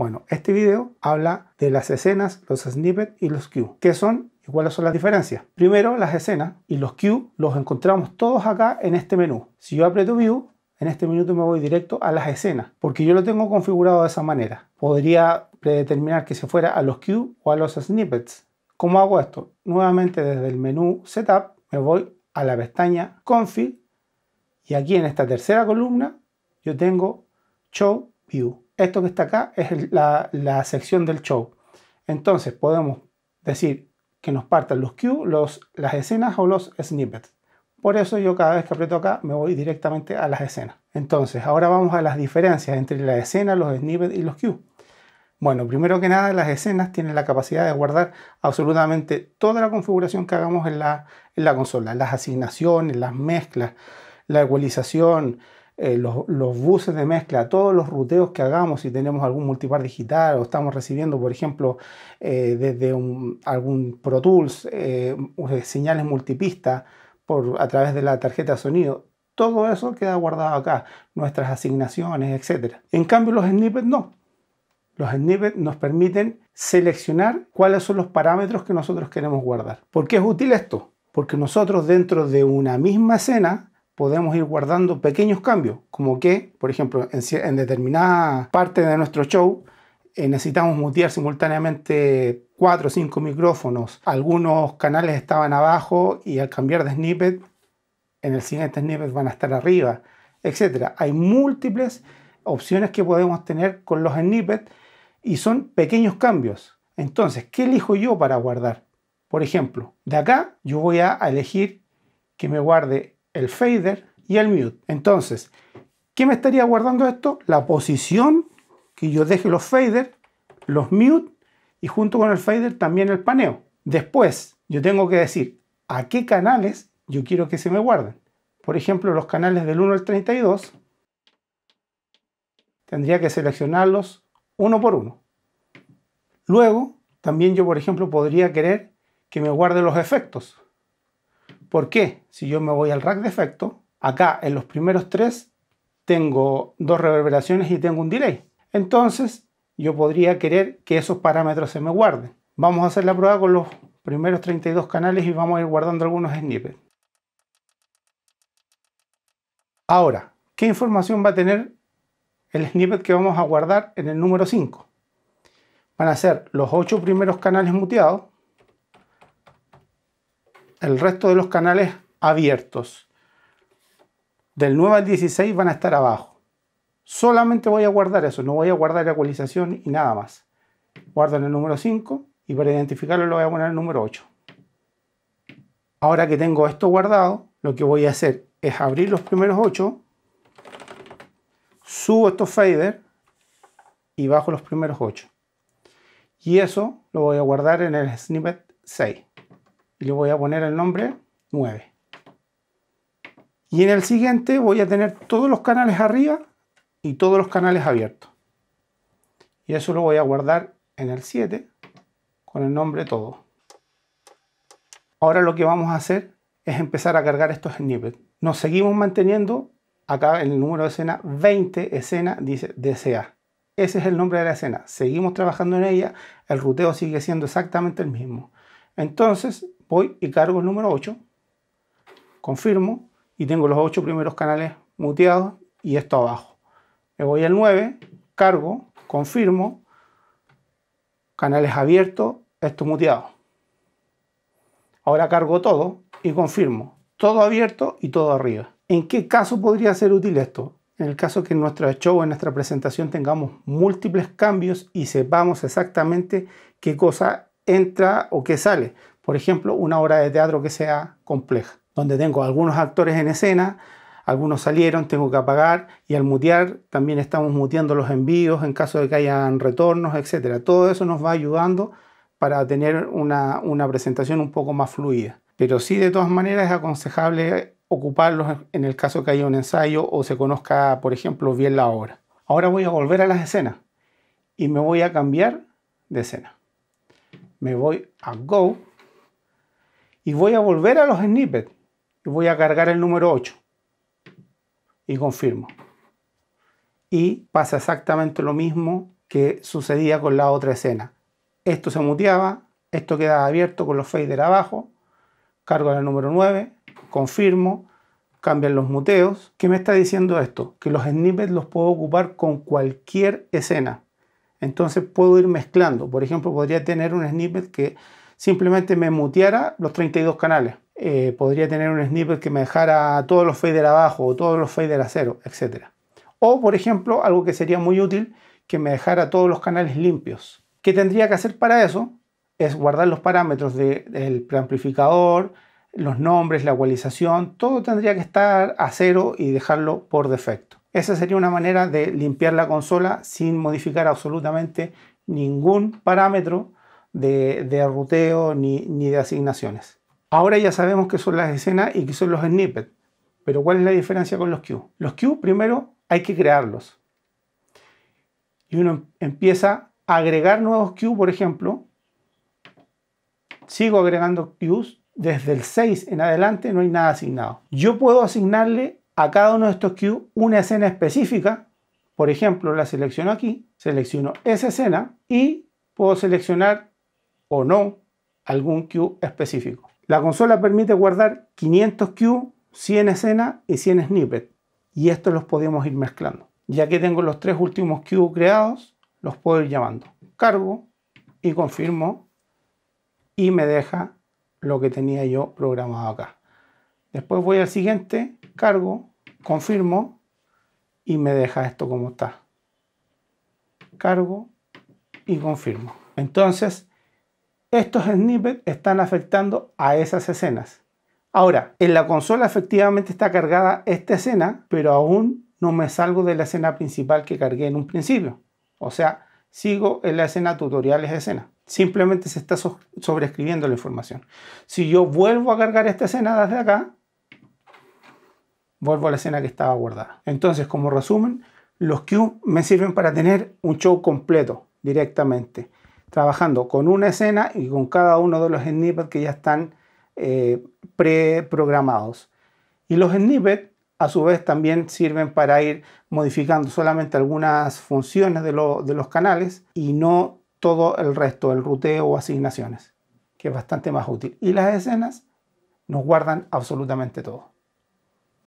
Bueno, este video habla de las escenas, los snippets y los cues. ¿Qué son y cuáles son las diferencias? Primero, las escenas y los cues los encontramos todos acá en este menú. Si yo aprieto View, en este minuto me voy directo a las escenas, porque yo lo tengo configurado de esa manera. Podría predeterminar que se fuera a los cues o a los snippets. ¿Cómo hago esto? Nuevamente desde el menú Setup me voy a la pestaña Config y aquí en esta tercera columna yo tengo Show View. Esto que está acá es la, sección del show. Entonces podemos decir que nos partan los cues, los, las escenas o los snippets. Por eso yo cada vez que aprieto acá me voy directamente a las escenas. Entonces, ahora vamos a las diferencias entre la escena, los snippets y los cues. Bueno, primero que nada, las escenas tienen la capacidad de guardar absolutamente toda la configuración que hagamos en la, en la consola. Las asignaciones, las mezclas, la ecualización, eh, los, buses de mezcla, todos los ruteos que hagamos, si tenemos algún multipar digital o estamos recibiendo, por ejemplo, eh, desde algún Pro Tools, eh, señales multipista por, a través de la tarjeta sonido, todo eso queda guardado acá, nuestras asignaciones, etc. En cambio, los snippets no. Los snippets nos permiten seleccionar cuáles son los parámetros que nosotros queremos guardar. ¿Por qué es útil esto? Porque nosotros dentro de una misma escena podemos ir guardando pequeños cambios, como que, por ejemplo, en, determinada parte de nuestro show eh, necesitamos mutear simultáneamente cuatro o cinco micrófonos. Algunos canales estaban abajo y al cambiar de snippet, en el siguiente snippet van a estar arriba, etc. Hay múltiples opciones que podemos tener con los snippets y son pequeños cambios. Entonces, ¿qué elijo yo para guardar? Por ejemplo, de acá yo voy a elegir que me guarde el fader y el mute. Entonces, ¿qué me estaría guardando esto? La posición que yo deje los fader, los mute y junto con el fader también el paneo. Después, yo tengo que decir a qué canales yo quiero que se me guarden. Por ejemplo, los canales del 1 al 32 tendría que seleccionarlos uno por uno. Luego, también yo, por ejemplo, podría querer que me guarde los efectos. ¿Por qué? Si yo me voy al rack de efecto, acá en los primeros tres tengo dos reverberaciones y tengo un delay. Entonces yo podría querer que esos parámetros se me guarden. Vamos a hacer la prueba con los primeros 32 canales y vamos a ir guardando algunos snippets. Ahora, ¿qué información va a tener el snippet que vamos a guardar en el número 5? Van a ser los 8 primeros canales muteados, el resto de los canales abiertos. Del 9 al 16 van a estar abajo. Solamente voy a guardar eso, no voy a guardar ecualización y nada más. Guardo en el número 5 y para identificarlo lo voy a poner en el número 8. Ahora que tengo esto guardado, lo que voy a hacer es abrir los primeros 8, subo estos faders y bajo los primeros 8. Y eso lo voy a guardar en el snippet 6 y le voy a poner el nombre 9. Y en el siguiente voy a tener todos los canales arriba y todos los canales abiertos. Y eso lo voy a guardar en el 7 con el nombre todo. Ahora lo que vamos a hacer es empezar a cargar estos snippets. Nos seguimos manteniendo acá en el número de escena 20 escena dice DCA. Ese es el nombre de la escena. Seguimos trabajando en ella. El ruteo sigue siendo exactamente el mismo. Entonces voy y cargo el número 8, confirmo y tengo los 8 primeros canales muteados y esto abajo. Me voy al 9, cargo, confirmo, canales abiertos, esto muteado. Ahora cargo todo y confirmo, todo abierto y todo arriba. ¿En qué caso podría ser útil esto? En el caso que en nuestro show, en nuestra presentación tengamos múltiples cambios y sepamos exactamente qué cosa entra o qué sale. Por ejemplo, una obra de teatro que sea compleja, donde tengo algunos actores en escena, algunos salieron, tengo que apagar y al mutear también estamos muteando los envíos en caso de que hayan retornos, etc. Todo eso nos va ayudando para tener una, una presentación un poco más fluida. Pero sí, de todas maneras, es aconsejable ocuparlos en el caso que haya un ensayo o se conozca, por ejemplo, bien la obra. Ahora voy a volver a las escenas y me voy a cambiar de escena. Me voy a Go y voy a volver a los snippets y voy a cargar el número 8 y confirmo. Y pasa exactamente lo mismo que sucedía con la otra escena. Esto se muteaba, esto quedaba abierto con los faders abajo, cargo la número 9, confirmo, cambian los muteos. ¿Qué me está diciendo esto? Que los snippets los puedo ocupar con cualquier escena. Entonces puedo ir mezclando. Por ejemplo, podría tener un snippet que simplemente me muteara los 32 canales. Eh, podría tener un snippet que me dejara todos los faders abajo o todos los faders a cero, etc. O, por ejemplo, algo que sería muy útil, que me dejara todos los canales limpios. ¿Qué tendría que hacer para eso? Es guardar los parámetros del preamplificador, los nombres, la ecualización, todo tendría que estar a cero y dejarlo por defecto. Esa sería una manera de limpiar la consola sin modificar absolutamente ningún parámetro de, ruteo ni, ni de asignaciones. Ahora ya sabemos qué son las escenas y qué son los snippets. Pero ¿cuál es la diferencia con los queues? Los queues primero hay que crearlos. Y uno empieza a agregar nuevos queues, por ejemplo. Sigo agregando queues. Desde el 6 en adelante no hay nada asignado. Yo puedo asignarle a cada uno de estos queues una escena específica. Por ejemplo, la selecciono aquí, selecciono esa escena y puedo seleccionar o no algún queue específico. La consola permite guardar 500 queues, 100 escenas y 100 snippets. Y estos los podemos ir mezclando. Ya que tengo los tres últimos queues creados, los puedo ir llamando. Cargo y confirmo y me deja lo que tenía yo programado acá. Después voy al siguiente, cargo, confirmo y me deja esto como está. Cargo y confirmo. Entonces, estos snippets están afectando a esas escenas. Ahora, en la consola efectivamente está cargada esta escena, pero aún no me salgo de la escena principal que cargué en un principio. O sea, sigo en la escena tutoriales escena. Simplemente se está sobreescribiendo la información. Si yo vuelvo a cargar esta escena desde acá, vuelvo a la escena que estaba guardada. Entonces, como resumen, los queues me sirven para tener un show completo directamente, trabajando con una escena y con cada uno de los snippets que ya están eh, preprogramados. Y los snippets a su vez también sirven para ir modificando solamente algunas funciones de, de los canales y no todo el resto, el ruteo o asignaciones, que es bastante más útil. Y las escenas nos guardan absolutamente todo.